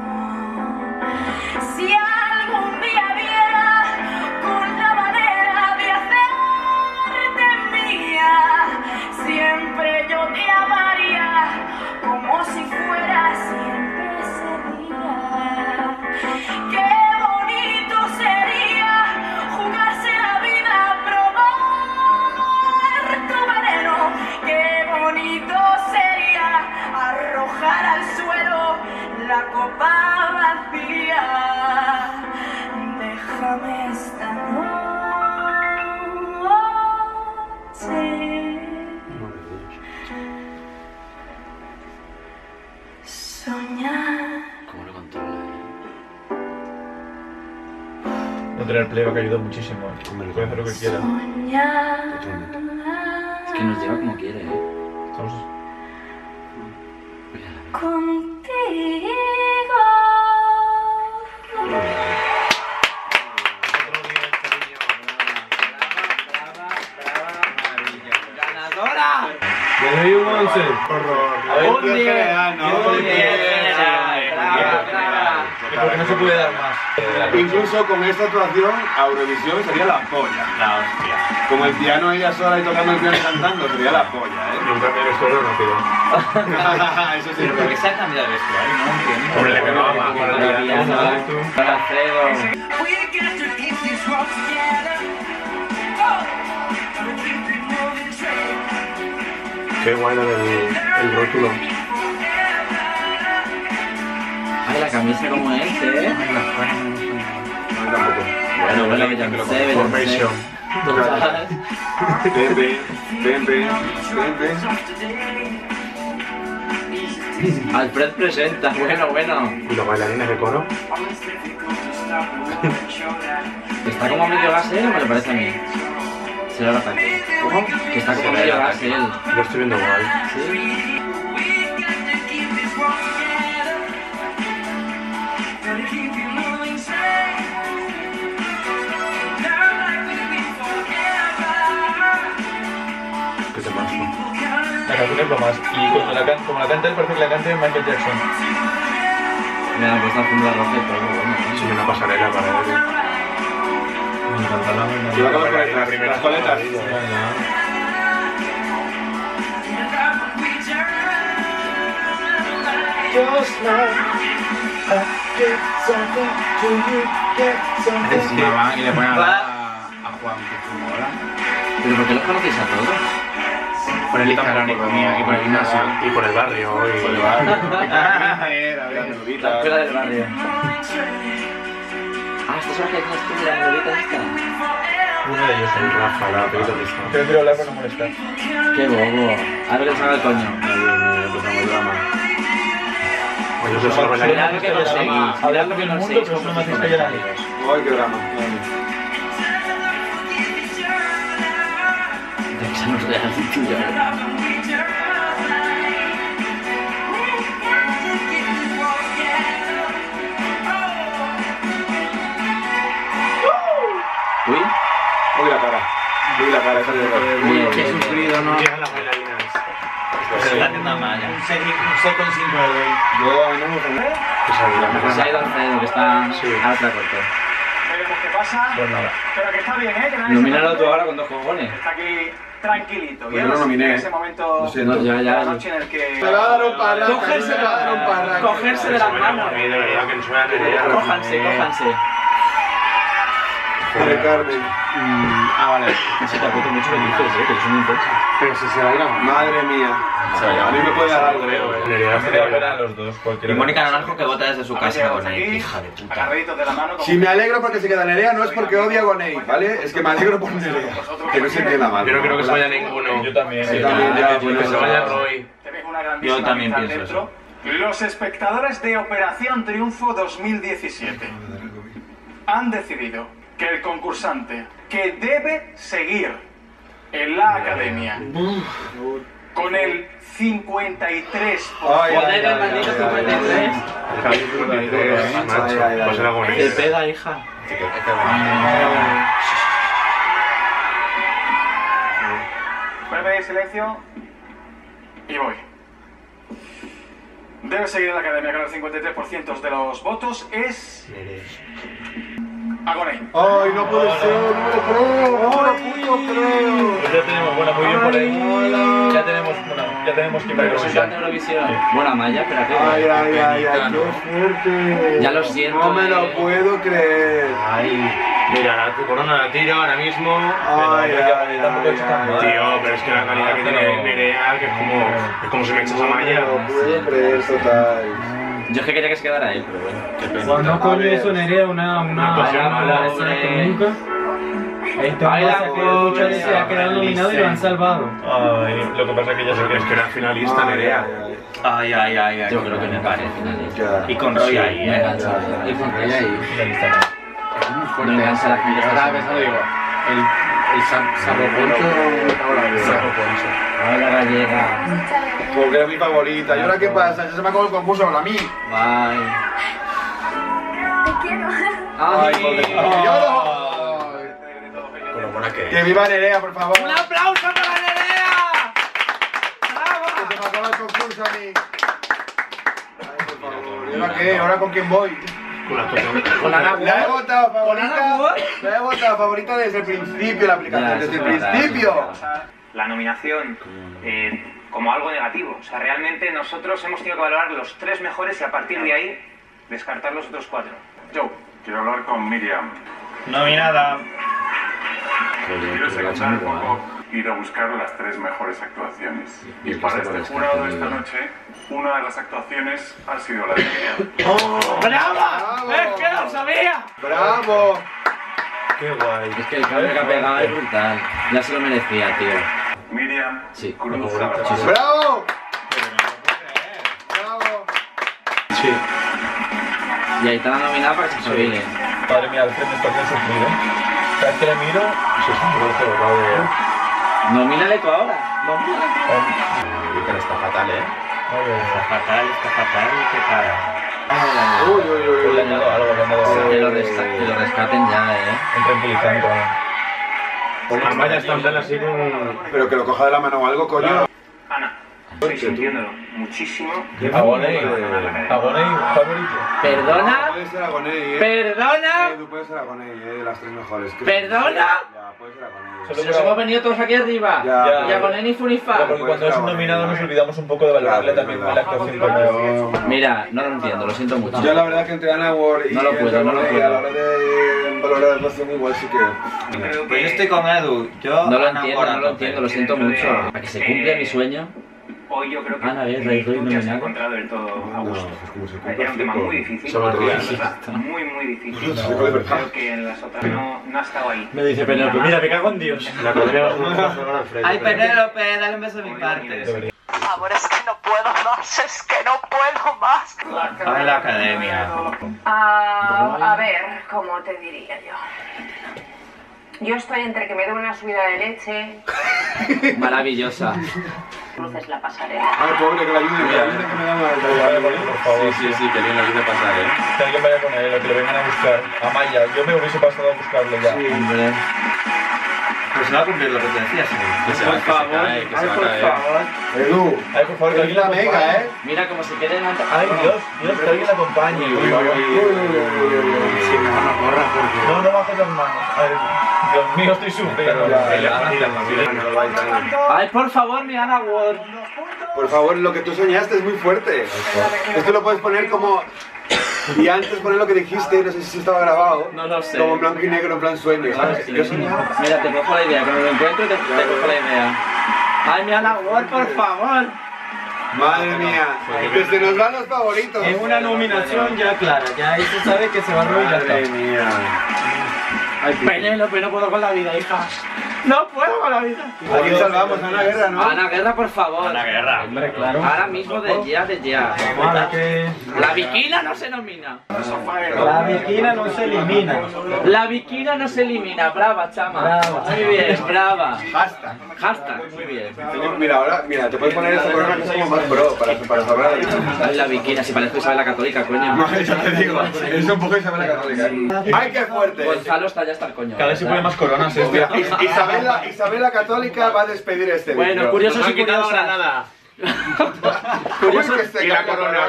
[SPEAKER 3] No tener playback ayuda muchísimo. Puede hacer lo que.
[SPEAKER 1] Es que nos lleva como quiere, ¿eh?
[SPEAKER 3] Estamos
[SPEAKER 13] Contigo.
[SPEAKER 6] ¡Ganadora!
[SPEAKER 7] Le doy un 11.
[SPEAKER 6] Un 10. Un 10 general. Brava, brava.
[SPEAKER 5] Porque no se puede dar más.
[SPEAKER 2] Incluso con esta actuación, a Eurovisión sería la polla.
[SPEAKER 3] La hostia.
[SPEAKER 2] Como el piano ella sola y tocando el piano y cantando, sería la polla, ¿eh?
[SPEAKER 3] Nunca me vestuario rápido.
[SPEAKER 2] Eso sí.
[SPEAKER 6] Pero ¿por qué se ha cambiado el vestuario? No entiendo.
[SPEAKER 3] Hombre, le pegaba más para
[SPEAKER 6] Para
[SPEAKER 3] el
[SPEAKER 6] piano,
[SPEAKER 3] piano,
[SPEAKER 1] Ay, la camisa como es, ¿eh?
[SPEAKER 3] No, tampoco.
[SPEAKER 1] Bueno, bueno, que ya me lo sé,
[SPEAKER 3] Formation.
[SPEAKER 2] Ven, ven, ven, ven, ven, ven.
[SPEAKER 1] Alfred presenta, bueno, bueno.
[SPEAKER 3] ¿Y los bailarines de coro?
[SPEAKER 1] Está como medio gas él, me lo parece a mí. Será la ataque. ¿Cómo? Que está como medio gas él.
[SPEAKER 3] Lo estoy viendo guay.
[SPEAKER 1] ¿Sí?
[SPEAKER 5] Canción es lo más. Y cuando la can como la canta él, parece que la cante Michael Jackson.
[SPEAKER 1] Mira, que está haciendo la roja y todo, bueno.
[SPEAKER 3] Sí, una pasarela para él.
[SPEAKER 7] Me encanta la
[SPEAKER 2] Yo acabo de
[SPEAKER 3] La primera
[SPEAKER 2] las coletas.
[SPEAKER 7] Encima van y le ponen a, a Juan, que es como ahora.
[SPEAKER 1] ¿Pero por qué los conocéis a todos?
[SPEAKER 7] Por el Instagram y por el gimnasio.
[SPEAKER 3] Y por el barrio. Y
[SPEAKER 7] Por el barrio.
[SPEAKER 1] La escuela del barrio. Ah, estas son las que tienes tú de la esta.
[SPEAKER 5] Uno de ellos.
[SPEAKER 3] El Rafa, la pelota de esta.
[SPEAKER 5] Te quiero hablar para no molestar.
[SPEAKER 1] Qué bobo. A ver salga el coño.
[SPEAKER 3] Empezamos el drama. Oye, yo soy bailarín.
[SPEAKER 1] Mirad lo que lo
[SPEAKER 5] pero callar a mí.
[SPEAKER 2] Ay, qué drama.
[SPEAKER 1] De se el tuyo. Uy.
[SPEAKER 2] Uy, la cara. Uy, la cara, esa de
[SPEAKER 7] Qué
[SPEAKER 1] bien.
[SPEAKER 7] sufrido, ¿no?
[SPEAKER 3] Llegan las bailarinas.
[SPEAKER 6] Se está haciendo mal ya.
[SPEAKER 5] Un 6,5 le doy.
[SPEAKER 2] Yo, no me gusta mucho.
[SPEAKER 3] Esa
[SPEAKER 1] Se ha ido Alfredo, que está otra corte.
[SPEAKER 10] Veremos qué pasa.
[SPEAKER 5] Pues nada.
[SPEAKER 10] Pero que está bien, ¿eh? Que se
[SPEAKER 1] Nomínalo tú ahora con dos cojones.
[SPEAKER 10] Está aquí tranquilito.
[SPEAKER 2] Pues yo lo nominé,
[SPEAKER 10] En
[SPEAKER 2] ¿eh?
[SPEAKER 10] ese momento
[SPEAKER 2] Lo siento.
[SPEAKER 1] No, ya, ya.
[SPEAKER 10] la noche en el que...
[SPEAKER 2] Me va a dar un parraque.
[SPEAKER 1] Cogerse
[SPEAKER 2] me va a dar un parraque.
[SPEAKER 1] Cogerse de las manos.
[SPEAKER 3] De verdad que no suena Nerea.
[SPEAKER 1] Cójanse, cójanse.
[SPEAKER 2] Joder, Carmen.
[SPEAKER 7] Ah, vale.
[SPEAKER 1] Se te apunta mucho que dices, eh, que es un intenso.
[SPEAKER 7] Pero si se bailan.
[SPEAKER 2] Madre mía. A mí me puede dar algo, creo. eh.
[SPEAKER 5] A ver a los dos,
[SPEAKER 6] Y
[SPEAKER 5] cualquiera.
[SPEAKER 6] Mónica Naranjo que vota desde su casa con él. Hija de puta.
[SPEAKER 10] agarraditos de la mano. como-
[SPEAKER 2] Si me alegro porque se queda Nerea, no es porque odia a Gonei, ¿vale? Es que me alegro por Nerea. Que no se entienda mal.
[SPEAKER 3] Yo no quiero que se vaya ninguno.
[SPEAKER 5] Yo también.
[SPEAKER 2] Sí, también,
[SPEAKER 5] ya,
[SPEAKER 3] Que se
[SPEAKER 5] ya.
[SPEAKER 3] vaya Roy.
[SPEAKER 6] Yo también pienso
[SPEAKER 10] dentro. Los espectadores de Operación Triunfo 2017 han decidido que el concursante que debe seguir en la academia con el 53
[SPEAKER 2] Ay, ay,
[SPEAKER 1] Joder, el
[SPEAKER 2] ay,
[SPEAKER 1] maldito
[SPEAKER 2] ay, ay,
[SPEAKER 1] 53.
[SPEAKER 3] Javi 53, macho.
[SPEAKER 2] Ay, ay, ay.
[SPEAKER 3] Pues era
[SPEAKER 1] Te
[SPEAKER 3] Gonés.
[SPEAKER 1] pega, hija.
[SPEAKER 10] Voy a pedir silencio y voy. Debe seguir en la academia con el 53% de los votos. Es.
[SPEAKER 2] Ay, no puede ser, no lo creo, no lo creo.
[SPEAKER 5] Pues ya tenemos, bueno, muy bien por ahí. Ya tenemos, bueno, ya tenemos que ir a
[SPEAKER 1] Representante
[SPEAKER 5] Eurovisión.
[SPEAKER 1] Buena malla, espérate.
[SPEAKER 2] Ay, ay, ay, ay, qué fuerte.
[SPEAKER 1] Ya lo siento,
[SPEAKER 2] No me lo
[SPEAKER 1] eh.
[SPEAKER 2] puedo creer.
[SPEAKER 3] Ay, mira, la, tu corona la tiro ahora mismo.
[SPEAKER 2] Ay,
[SPEAKER 5] Pero
[SPEAKER 2] ay,
[SPEAKER 5] tampoco
[SPEAKER 2] ay,
[SPEAKER 5] mal.
[SPEAKER 3] Tío, pero es que la calidad que tiene Nerea, que es como, es como si me echas a
[SPEAKER 2] No me
[SPEAKER 3] malla.
[SPEAKER 2] lo puedo creer, total.
[SPEAKER 1] Yo es que quería que se quedara él, pero bueno. Qué pena.
[SPEAKER 7] Cuando coño eso Nerea una una una
[SPEAKER 3] mala,
[SPEAKER 7] escena
[SPEAKER 1] hombre.
[SPEAKER 7] que nunca. Esto
[SPEAKER 1] Baila
[SPEAKER 7] pasa que muchas veces ha quedado nominado y lo han salvado.
[SPEAKER 5] Ay, lo que pasa es que ya sé que
[SPEAKER 3] es que era finalista Nerea.
[SPEAKER 2] ay, ay.
[SPEAKER 6] Ay, ay.
[SPEAKER 1] Yo creo que me parece finalista.
[SPEAKER 6] Y con Roy ahí,
[SPEAKER 1] Me
[SPEAKER 6] eh.
[SPEAKER 7] Y con Rey ahí. Es muy
[SPEAKER 1] Me
[SPEAKER 7] fuerte.
[SPEAKER 1] engancha la.
[SPEAKER 7] Estaba pensando, digo, el, el Sarro Poncho.
[SPEAKER 3] Saco Poncho.
[SPEAKER 1] Hola, gallega.
[SPEAKER 2] Porque es mi favorita. ¿Y ahora qué pasa? Ya se me acabó el concurso ahora a mí.
[SPEAKER 1] Bye.
[SPEAKER 8] Te quiero.
[SPEAKER 2] Ay,
[SPEAKER 1] Ay.
[SPEAKER 2] lloro.
[SPEAKER 3] Con lo buena que
[SPEAKER 2] Que viva Nerea, por favor.
[SPEAKER 1] ¡Un aplauso para Nerea!
[SPEAKER 2] Que se me acaba el concurso a mí. Ay, por favor. ¿Y ahora qué? ¿Ahora con quién voy?
[SPEAKER 3] Con la actuación.
[SPEAKER 1] Con Ana
[SPEAKER 2] La he votado
[SPEAKER 1] ¿Con Ana
[SPEAKER 2] favorita. La he votado favorita desde el principio la aplicación. Desde el principio.
[SPEAKER 14] la nominación eh, como algo negativo. O sea, realmente nosotros hemos tenido que valorar los tres mejores y a partir de ahí descartar los otros cuatro.
[SPEAKER 10] Joe.
[SPEAKER 15] Quiero hablar con Miriam.
[SPEAKER 5] Nominada.
[SPEAKER 15] Quiero secundar un poco, ir a buscar las tres mejores actuaciones. Y para este jurado de esta noche, una de las actuaciones ha sido la de Miriam.
[SPEAKER 1] ¡Brava! ¡Es que lo sabía!
[SPEAKER 2] ¡Bravo!
[SPEAKER 5] Qué guay.
[SPEAKER 1] Es que el cambio que ha pegado es brutal. Ya se lo merecía, tío.
[SPEAKER 15] Miriam
[SPEAKER 1] Sí.
[SPEAKER 15] Cruz
[SPEAKER 1] Sí, sí.
[SPEAKER 2] ¡Bravo!
[SPEAKER 5] Sí.
[SPEAKER 1] Y ahí está la nominada para que se espabile.
[SPEAKER 5] Madre mía, Alfred me está haciendo sufrir, ¿eh? Cada vez que le miro, se un de...
[SPEAKER 1] Nomínale tú ahora. Nomínale tú.
[SPEAKER 3] Pero está fatal, ¿eh?
[SPEAKER 7] Está fatal, está fatal, qué cara.
[SPEAKER 2] Uy, uy, uy, uy.
[SPEAKER 1] que lo rescaten ya, eh.
[SPEAKER 5] Un tranquilizante.
[SPEAKER 3] Además ya así con...
[SPEAKER 2] Pero que lo coja de la mano o algo, coño.
[SPEAKER 14] Ana, estoy sintiéndolo muchísimo.
[SPEAKER 5] Agoney. Agoney favorito.
[SPEAKER 1] ¿Perdona?
[SPEAKER 2] Puede ser Agoney, eh.
[SPEAKER 1] ¿Perdona?
[SPEAKER 2] Eh, tú puedes ser Agoney, eh, de las tres mejores. Que-
[SPEAKER 1] ¿Perdona?
[SPEAKER 2] Ya, puede ser Agoney.
[SPEAKER 1] Si nos hemos venido todos aquí arriba.
[SPEAKER 2] Ya.
[SPEAKER 1] Y a poner ni funifa.
[SPEAKER 5] Porque cuando es un nominado nos olvidamos un poco de valorarle también la actuación.
[SPEAKER 1] Mira, no lo entiendo, lo siento mucho.
[SPEAKER 2] Yo la verdad que entre Ana Ward y
[SPEAKER 1] No lo puedo, no lo
[SPEAKER 2] Agoney,
[SPEAKER 1] puedo.
[SPEAKER 2] Valorar la actuación igual sí que...
[SPEAKER 7] Pues yo estoy con Edu. Yo
[SPEAKER 1] No lo entiendo, no lo entiendo, lo siento mucho. Para que se cumpla mi sueño.
[SPEAKER 14] Hoy yo creo que
[SPEAKER 1] Ana
[SPEAKER 14] te has
[SPEAKER 1] nominado.
[SPEAKER 14] encontrado del todo a
[SPEAKER 2] No,
[SPEAKER 14] gusto.
[SPEAKER 2] pues como se
[SPEAKER 14] Era un tema muy difícil, muy muy difícil.
[SPEAKER 2] De verdad.
[SPEAKER 14] Creo que en las otras no, no ha estado ahí.
[SPEAKER 7] Me dice Penélope, mira, me cago en Dios. Ay, Penélope, dale un beso de mi parte.
[SPEAKER 12] Favor, es que no puedo más, es que no puedo más.
[SPEAKER 7] A la academia.
[SPEAKER 11] Ah, a ver, ¿cómo te diría yo? Yo estoy entre que me dé una subida de leche,
[SPEAKER 1] Maravillosa.
[SPEAKER 11] cruces la pasarela.
[SPEAKER 2] Ay, pobre, que la ayude, que la ayude, que me da mal.
[SPEAKER 5] Por favor.
[SPEAKER 3] Sí, sí, sí, que bien la ayude a pasar, ¿eh?
[SPEAKER 5] Que alguien vaya con él o que le vengan a buscar. A Maya, yo me hubiese pasado a buscarle ya.
[SPEAKER 1] Hombre.
[SPEAKER 7] Pues no va a cumplir lo que te decía, sí.
[SPEAKER 3] Que se va, que se cae, que se va a caer.
[SPEAKER 2] Edu,
[SPEAKER 5] Ay, por favor, que alguien
[SPEAKER 2] la
[SPEAKER 5] la
[SPEAKER 2] mega,
[SPEAKER 5] acompañe.
[SPEAKER 2] ¿eh?
[SPEAKER 1] Mira como se quieren antes.
[SPEAKER 5] Ay, Dios, Dios, que alguien la acompañe. por favor. No, no bajes las manos. Ay, Dios mío, estoy sufriendo.
[SPEAKER 1] Ay, por favor, mi Ana Ward.
[SPEAKER 2] Por favor, lo que tú soñaste es muy fuerte. Esto lo puedes poner como... Y antes poner lo que dijiste, no sé si estaba grabado.
[SPEAKER 1] No lo sé.
[SPEAKER 2] Como en blanco y negro, en plan sueño, ¿sabes? Yo soñaba.
[SPEAKER 1] Mira, te cojo la idea, cuando lo encuentro te, te cojo la idea. Ay, mi Ana Ward, por favor.
[SPEAKER 2] Madre mía, que se nos van los favoritos.
[SPEAKER 7] Es una nominación ya clara, ya ahí se sabe que se va a arruinar.
[SPEAKER 2] Madre mía.
[SPEAKER 1] Ay, Penélope, no puedo con la vida, hija. No puedo con la vida.
[SPEAKER 2] ¿A quién salvamos? A Ana Guerra, ¿no?
[SPEAKER 1] Ana Guerra, por favor.
[SPEAKER 7] Ana Guerra.
[SPEAKER 5] Hombre, claro.
[SPEAKER 1] Ahora mismo de ya, de ya. La viquina no se nomina.
[SPEAKER 7] La viquina no se elimina.
[SPEAKER 1] La viquina no se elimina. Brava, chama.
[SPEAKER 7] Brava.
[SPEAKER 1] Muy bien, brava.
[SPEAKER 2] Hashtag.
[SPEAKER 1] Hashtag, muy bien.
[SPEAKER 2] Mira, ahora, mira, te puedes poner esta corona que es como más pro para, para salvar
[SPEAKER 1] la viquina, si parezco Isabel la Católica, coño.
[SPEAKER 2] No, ya te digo, es un poco Isabel la Católica. ¡Ay, qué fuerte!
[SPEAKER 1] Gonzalo está ya hasta el coño.
[SPEAKER 5] Cada vez se pone más coronas este.
[SPEAKER 2] Mira, Is- Isabel la, Isabel la Católica va a despedir este vídeo.
[SPEAKER 1] Bueno, curiosos y curiosas.
[SPEAKER 3] nada.
[SPEAKER 1] Curiosos
[SPEAKER 2] Uy, que se
[SPEAKER 3] y la
[SPEAKER 2] cae
[SPEAKER 3] corona.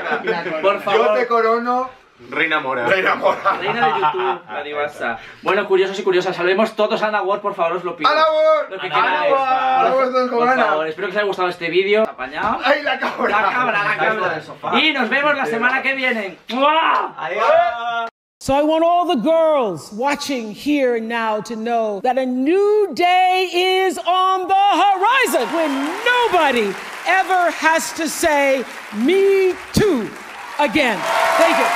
[SPEAKER 1] Por
[SPEAKER 2] Yo
[SPEAKER 1] favor.
[SPEAKER 2] te corono,
[SPEAKER 3] Reina Mora.
[SPEAKER 2] reina mora.
[SPEAKER 1] Reina de YouTube, la divasa. Bueno, curiosos y curiosas, salvemos todos a Ana Ward, por favor, os lo pido.
[SPEAKER 2] ¡A la voz!
[SPEAKER 1] Lo que
[SPEAKER 2] ¡A
[SPEAKER 1] queráis.
[SPEAKER 2] la voz! ¡A la voz, don
[SPEAKER 1] Por
[SPEAKER 2] Ana!
[SPEAKER 1] favor, espero que os haya gustado este vídeo. Apañado.
[SPEAKER 2] ¡Ay, la cabra!
[SPEAKER 1] La cabra, la cabra. Y nos vemos la semana que viene. ¡Mua!
[SPEAKER 16] So I want all the girls watching here and now to know that a new day is on the horizon when nobody ever has to say, me too, again. Thank you.